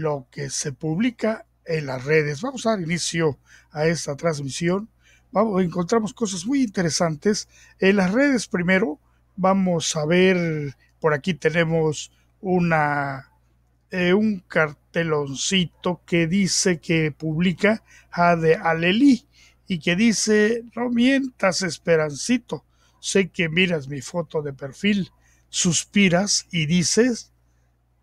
lo que se publica en las redes. Vamos a dar inicio a esta transmisión. Vamos, encontramos cosas muy interesantes. En las redes primero vamos a ver, por aquí tenemos una, eh, un carteloncito que dice que publica Jade Aleli y que dice, no mientas, Esperancito, sé que miras mi foto de perfil, suspiras y dices,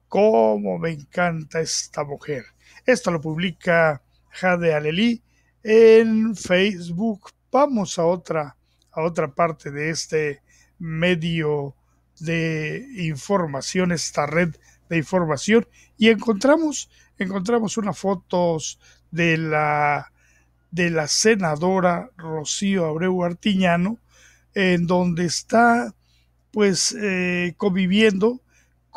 cómo me encanta esta mujer. Esto lo publica Jade Aleli en Facebook. Vamos a otra, a otra parte de este medio de información, esta red de información, y encontramos, encontramos unas fotos de la, de la senadora Rocío Abreu Artiñano, en donde está pues eh, conviviendo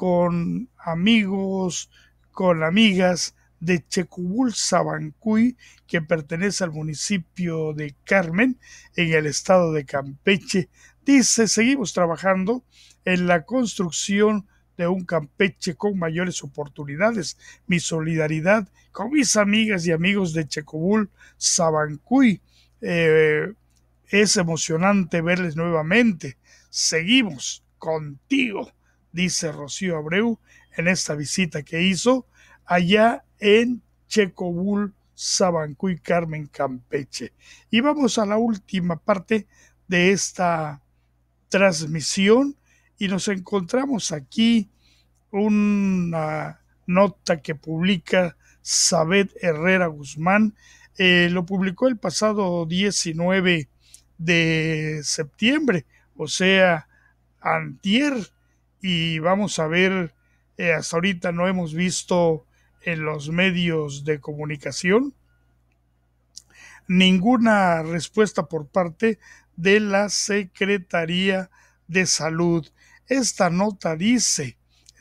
con amigos, con amigas de Checubul Sabancuy, que pertenece al municipio de Carmen, en el estado de Campeche. Dice, seguimos trabajando en la construcción de un Campeche con mayores oportunidades. Mi solidaridad con mis amigas y amigos de Checubul Sabancuy. Eh, es emocionante verles nuevamente. Seguimos contigo, dice Rocío Abreu en esta visita que hizo allá en Checobul, Sabancuy, Carmen, Campeche. Y vamos a la última parte de esta transmisión y nos encontramos aquí una nota que publica Sabed Herrera Guzmán. Eh, lo publicó el pasado 19 de septiembre, o sea, antier. Y vamos a ver, eh, hasta ahorita no hemos visto en los medios de comunicación ninguna respuesta por parte de la Secretaría de Salud. Esta nota dice,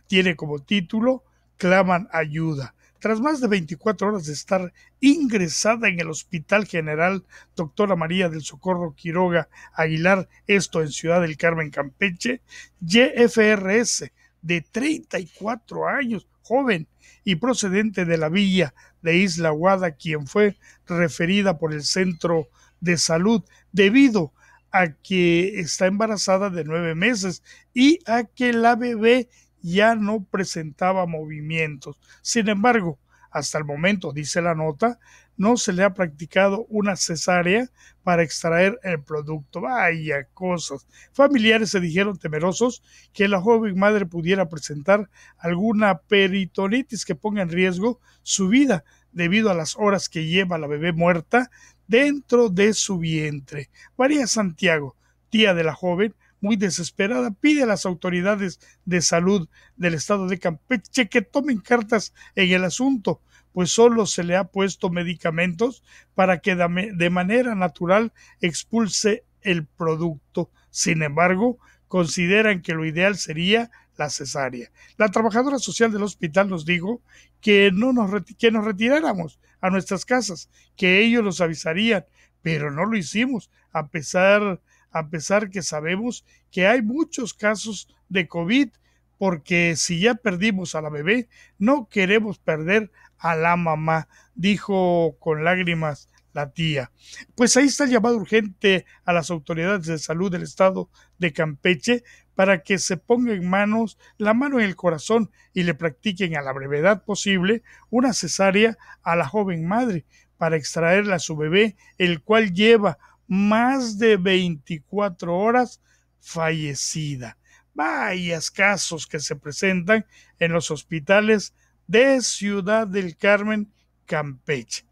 tiene como título, claman ayuda. Tras más de 24 horas de estar ingresada en el Hospital General Doctora María del Socorro Quiroga Aguilar, esto en Ciudad del Carmen, Campeche, YFRS de 34 años, joven y procedente de la villa de Isla Guada, quien fue referida por el Centro de Salud debido a que está embarazada de nueve meses y a que la bebé ya no presentaba movimientos. Sin embargo, hasta el momento, dice la nota, no se le ha practicado una cesárea para extraer el producto. Vaya cosas. Familiares se dijeron temerosos que la joven madre pudiera presentar alguna peritonitis que ponga en riesgo su vida debido a las horas que lleva la bebé muerta dentro de su vientre. María Santiago, tía de la joven, muy desesperada, pide a las autoridades de salud del estado de Campeche que tomen cartas en el asunto, pues solo se le ha puesto medicamentos para que de manera natural expulse el producto. Sin embargo, consideran que lo ideal sería la cesárea. La trabajadora social del hospital nos dijo que no nos, que nos retiráramos a nuestras casas, que ellos nos avisarían, pero no lo hicimos, a pesar a pesar que sabemos que hay muchos casos de COVID, porque si ya perdimos a la bebé, no queremos perder a la mamá, dijo con lágrimas la tía. Pues ahí está el llamado urgente a las autoridades de salud del estado de Campeche para que se ponga en manos la mano en el corazón y le practiquen a la brevedad posible una cesárea a la joven madre para extraerla a su bebé, el cual lleva más de 24 horas fallecida. Vayas casos que se presentan en los hospitales de Ciudad del Carmen, Campeche.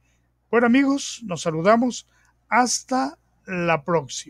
Bueno amigos, nos saludamos. Hasta la próxima.